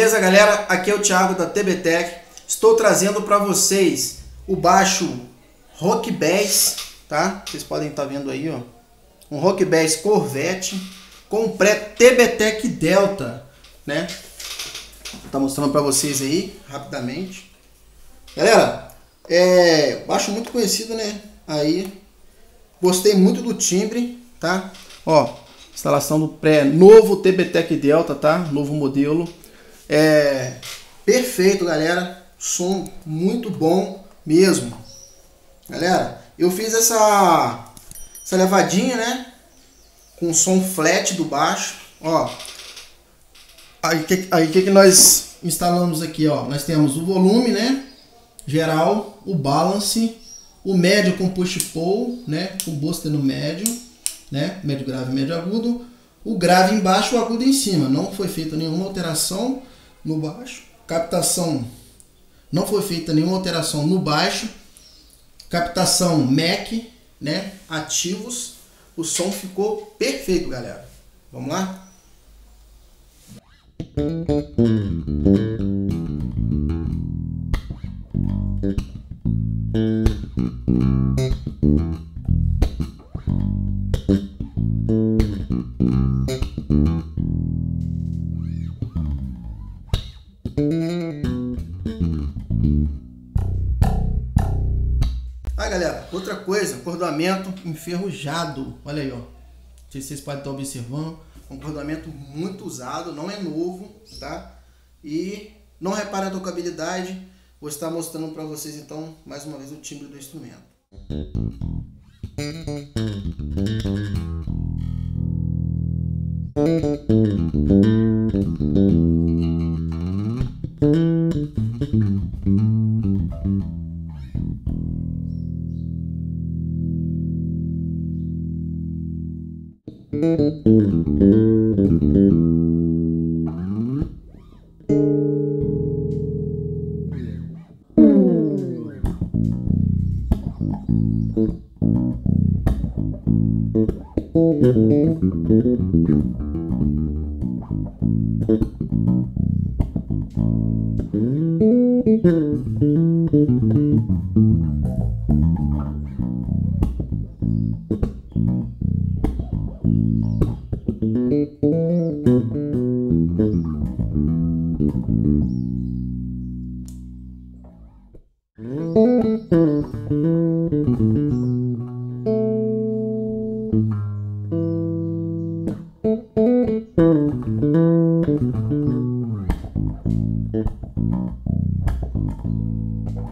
Beleza, galera? Aqui é o Thiago da TBTech. Estou trazendo para vocês o baixo Rock Bass, tá? Vocês podem estar tá vendo aí, ó. Um Rock Bass Corvette com pré TBTech Delta, né? Tá mostrando para vocês aí rapidamente. Galera, é baixo muito conhecido, né? Aí gostei muito do timbre, tá? Ó, instalação do pré novo TBTech Delta, tá? Novo modelo. É perfeito, galera. Som muito bom mesmo. Galera, eu fiz essa, essa levadinha, né? Com som flat do baixo. Ó. Aí o que, aí, que, que nós instalamos aqui, ó? Nós temos o volume, né? Geral, o balance, o médio com push pull, né? Com booster no médio, né? Médio grave, médio agudo. O grave embaixo, o agudo em cima. Não foi feita nenhuma alteração no baixo. Captação, não foi feita nenhuma alteração no baixo. Captação Mac, né? Ativos. O som ficou perfeito, galera. Vamos lá? Outra coisa, acordoamento enferrujado. Olha aí, ó. Não sei se vocês podem estar observando. Um acordoamento muito usado, não é novo, tá? E não repara a tocabilidade. Vou estar mostrando para vocês então, mais uma vez, o timbre do instrumento. Bom,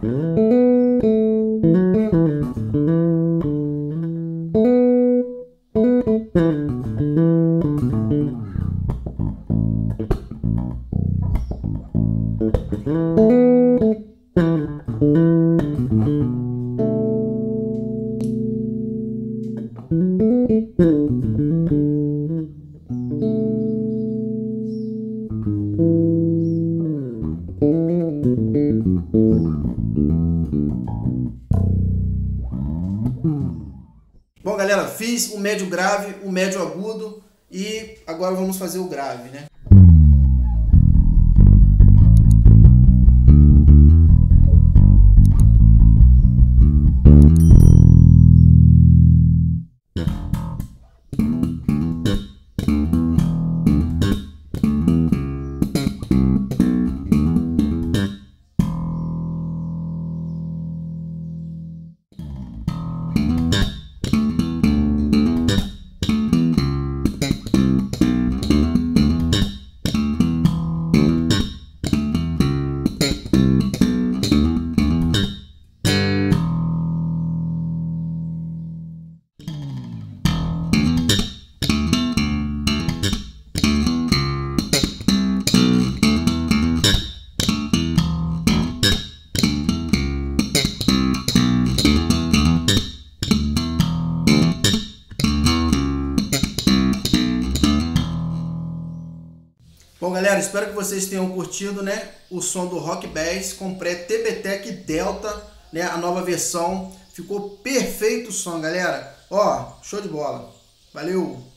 galera, fiz o médio grave, o médio agudo e agora vamos fazer o grave, né? Galera, espero que vocês tenham curtido, né, o som do Rock Bass com pré-TBTEC Delta, né, a nova versão. Ficou perfeito o som, galera. Ó, show de bola. Valeu!